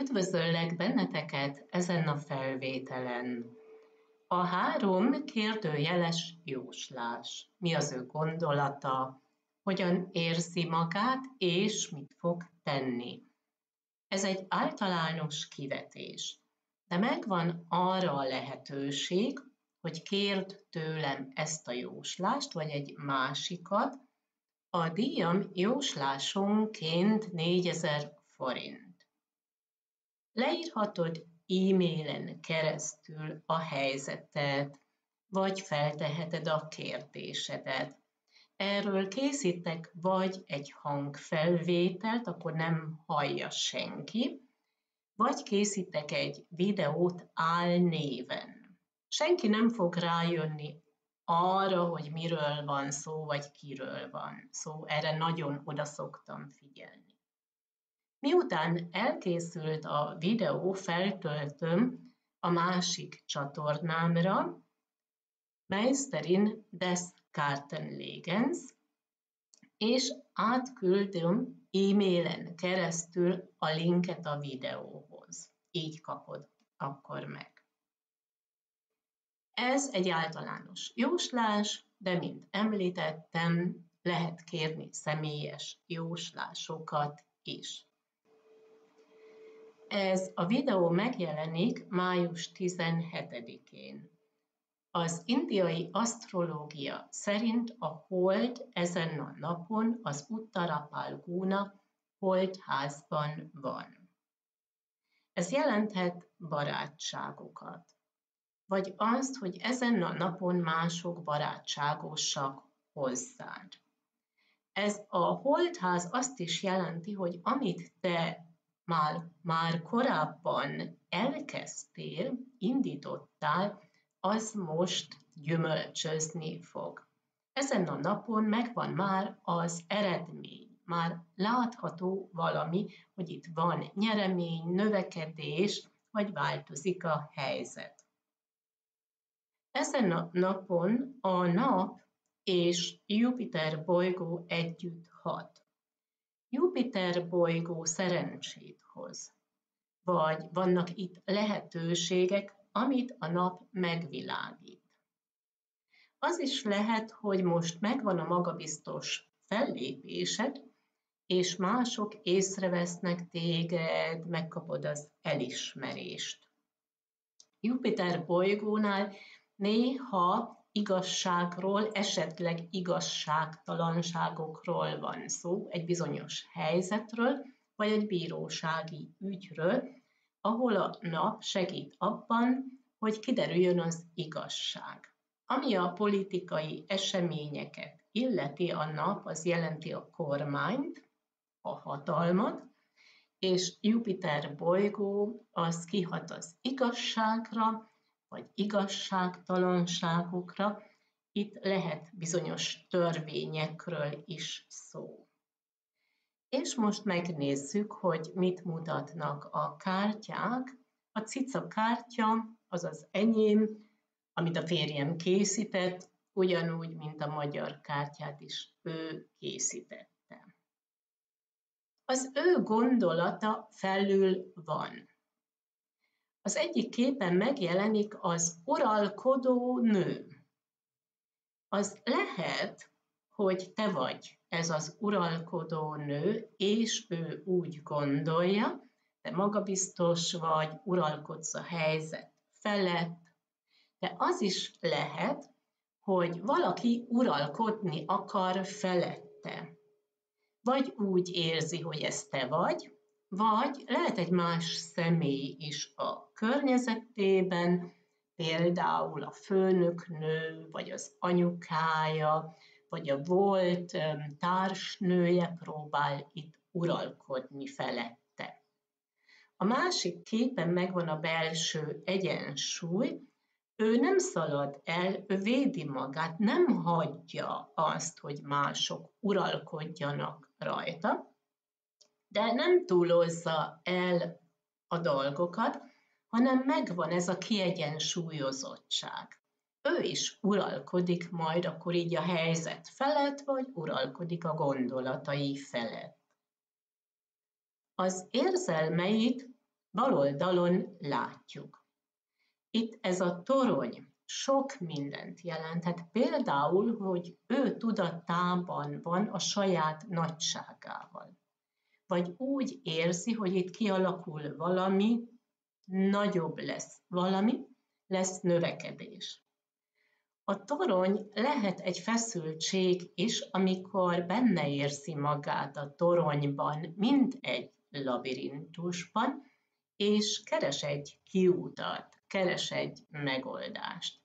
Üdvözöllek benneteket ezen a felvételen. A három kérdőjeles jóslás. Mi az ő gondolata, hogyan érzi magát, és mit fog tenni. Ez egy általános kivetés, de megvan arra a lehetőség, hogy kérd tőlem ezt a jóslást, vagy egy másikat. A díjam jóslásonként 4000 forint. Leírhatod e-mailen keresztül a helyzetet, vagy felteheted a kérdésedet. Erről készítek vagy egy hangfelvételt, akkor nem hallja senki, vagy készítek egy videót álnéven. Senki nem fog rájönni arra, hogy miről van szó, vagy kiről van szó. Erre nagyon oda szoktam figyelni. Miután elkészült a videó, feltöltöm a másik csatornámra, Meisterin des Kartenlegens, és átküldöm e-mailen keresztül a linket a videóhoz. Így kapod akkor meg. Ez egy általános jóslás, de mint említettem, lehet kérni személyes jóslásokat is. Ez a videó megjelenik május 17-én. Az indiai asztrológia szerint a hold ezen a napon az Uttarapalguna holdházban van. Ez jelenthet barátságokat, vagy azt, hogy ezen a napon mások barátságosak hozzád. Ez a holdház azt is jelenti, hogy amit te már, már korábban elkezdtél, indítottál, az most gyümölcsözni fog. Ezen a napon megvan már az eredmény, már látható valami, hogy itt van nyeremény, növekedés, vagy változik a helyzet. Ezen a napon a nap és Jupiter bolygó együtt hat. Jupiter bolygó szerencsét hoz, vagy vannak itt lehetőségek, amit a nap megvilágít. Az is lehet, hogy most megvan a magabiztos fellépésed, és mások észrevesznek téged, megkapod az elismerést. Jupiter bolygónál néha igazságról, esetleg igazságtalanságokról van szó, egy bizonyos helyzetről, vagy egy bírósági ügyről, ahol a nap segít abban, hogy kiderüljön az igazság. Ami a politikai eseményeket illeti, a nap az jelenti a kormányt, a hatalmat, és Jupiter bolygó az kihat az igazságra, vagy igazságtalanságokra, itt lehet bizonyos törvényekről is szó. És most megnézzük, hogy mit mutatnak a kártyák. A cica kártya, az az enyém, amit a férjem készített, ugyanúgy, mint a magyar kártyát is ő készítette. Az ő gondolata felül van. Az egyik képen megjelenik az uralkodó nő. Az lehet, hogy te vagy ez az uralkodó nő, és ő úgy gondolja, te magabiztos vagy, uralkodsz a helyzet felett, de az is lehet, hogy valaki uralkodni akar felette. Vagy úgy érzi, hogy ez te vagy, vagy lehet egy más személy is a környezetében, például a főnöknő, vagy az anyukája, vagy a volt társnője próbál itt uralkodni felette. A másik képen megvan a belső egyensúly, ő nem szalad el, ő védi magát, nem hagyja azt, hogy mások uralkodjanak rajta, de nem túlozza el a dolgokat, hanem megvan ez a kiegyensúlyozottság. Ő is uralkodik majd akkor így a helyzet felett, vagy uralkodik a gondolatai felett. Az érzelmeit bal oldalon látjuk. Itt ez a torony sok mindent jelenthet. Például, hogy ő tudatában van a saját nagyságával. Vagy úgy érzi, hogy itt kialakul valami, nagyobb lesz valami, lesz növekedés. A torony lehet egy feszültség is, amikor benne érzi magát a toronyban, mint egy labirintusban, és keres egy kiútat, keres egy megoldást.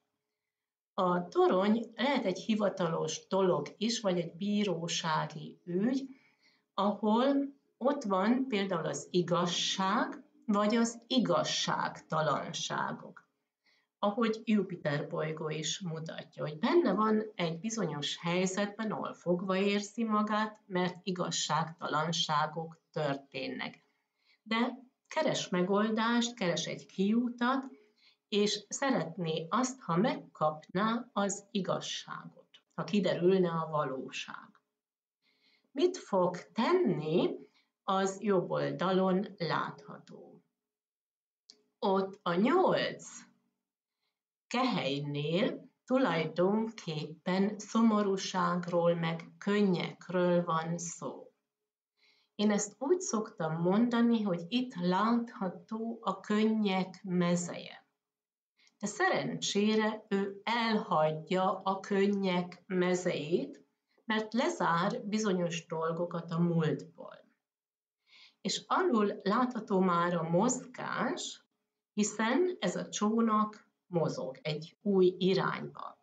A torony lehet egy hivatalos dolog is, vagy egy bírósági ügy, ahol ott van például az igazság, vagy az igazságtalanságok. Ahogy Jupiter bolygó is mutatja, hogy benne van egy bizonyos helyzetben, ahol fogva érzi magát, mert igazságtalanságok történnek. De keres megoldást, keres egy kiútat, és szeretné azt, ha megkapná az igazságot, ha kiderülne a valóság. Mit fog tenni, az jobb oldalon látható. Ott a nyolc kehelynél tulajdonképpen szomorúságról meg könnyekről van szó. Én ezt úgy szoktam mondani, hogy itt látható a könnyek mezeje. De szerencsére ő elhagyja a könnyek mezejét, mert lezár bizonyos dolgokat a múltból. És alul látható már a mozgás, hiszen ez a csónak mozog egy új irányba.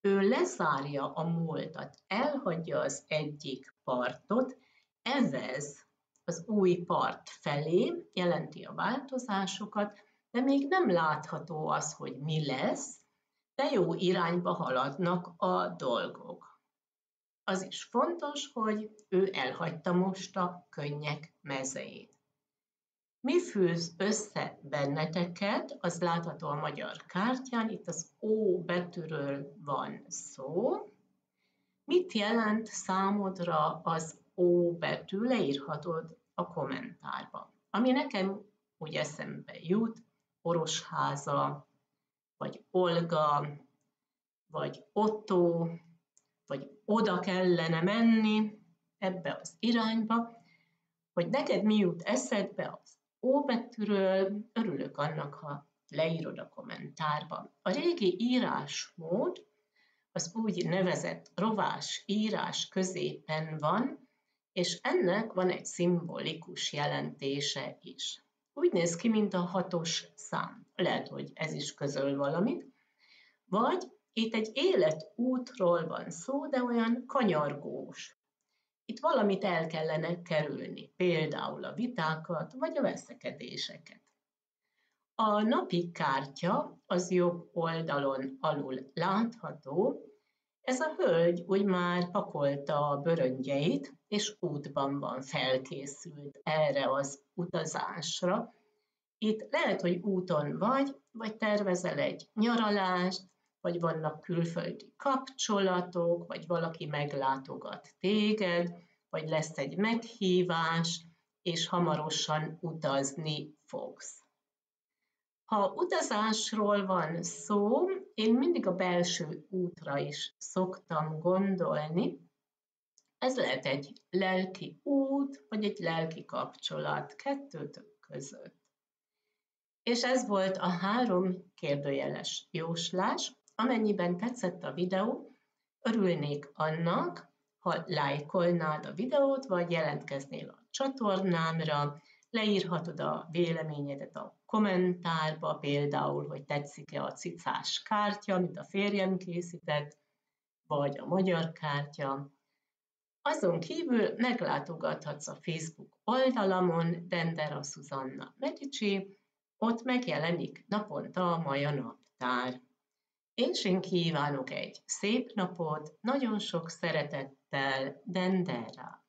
Ő lezárja a múltat, elhagyja az egyik partot, evez az új part felé, jelenti a változásokat, de még nem látható az, hogy mi lesz, de jó irányba haladnak a dolgok. Az is fontos, hogy ő elhagyta most a könnyek mezejét. Mi fűz össze benneteket, az látható a magyar kártyán, itt az O betűről van szó. Mit jelent számodra az O betű? Leírhatod a kommentárba. Ami nekem úgy eszembe jut, Orosháza, vagy Olga, vagy Otto, vagy oda kellene menni ebbe az irányba, hogy neked mi jut eszedbe az Ó betűről, örülök annak, ha leírod a kommentárba. A régi írásmód az úgy nevezett rovás írás középen van, és ennek van egy szimbolikus jelentése is. Úgy néz ki, mint a hatos szám. Lehet, hogy ez is közöl valamit. Vagy itt egy életútról van szó, de olyan kanyargós. Itt valamit el kellene kerülni, például a vitákat vagy a veszekedéseket. A napi kártya az jobb oldalon alul látható, ez a hölgy úgy már pakolta a bőröngyeit, és útban van felkészült erre az utazásra. Itt lehet, hogy úton vagy, vagy tervezel egy nyaralást, vagy vannak külföldi kapcsolatok, vagy valaki meglátogat téged, vagy lesz egy meghívás, és hamarosan utazni fogsz. Ha utazásról van szó, én mindig a belső útra is szoktam gondolni. Ez lehet egy lelki út, vagy egy lelki kapcsolat kettőtök között. És ez volt a három kérdőjeles jóslás. Amennyiben tetszett a videó, örülnék annak, ha lájkolnád a videót, vagy jelentkeznél a csatornámra, leírhatod a véleményedet a kommentárba, például, hogy tetszik-e a cicás kártya, amit a férjem készített, vagy a magyar kártya. Azon kívül meglátogathatsz a Facebook oldalamon Dendera Szuzanna Medici, ott megjelenik naponta a Maja naptár. És én kívánok egy szép napot, nagyon sok szeretettel, Dendera!